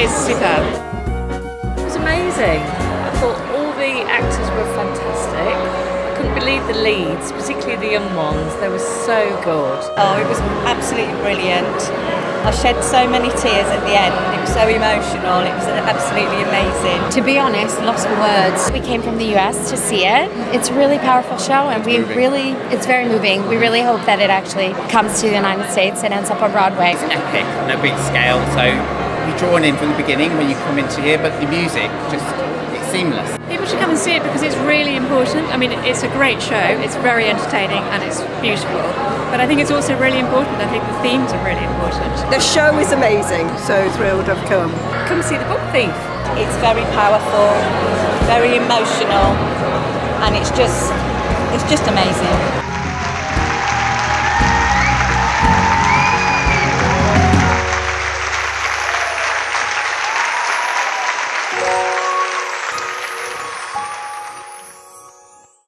is superb. It was amazing. I thought all the actors were fantastic. I couldn't believe the leads, particularly the young ones. They were so good. Oh, it was absolutely brilliant. I shed so many tears at the end. It was so emotional. It was absolutely amazing. To be honest, lost for words. We came from the US to see it. It's a really powerful show and we really it's very moving. We really hope that it actually comes to the United States and ends up on Broadway. It's epic on a big scale, so you're drawn in from the beginning when you come into here, but the music just it's seamless. People should come and see it because it's really important. I mean, it's a great show, it's very entertaining and it's beautiful. But I think it's also really important. I think the themes are really important. The show is amazing, so thrilled I've come. Come see the book thief. It's very powerful, very emotional, and it's just it's just amazing.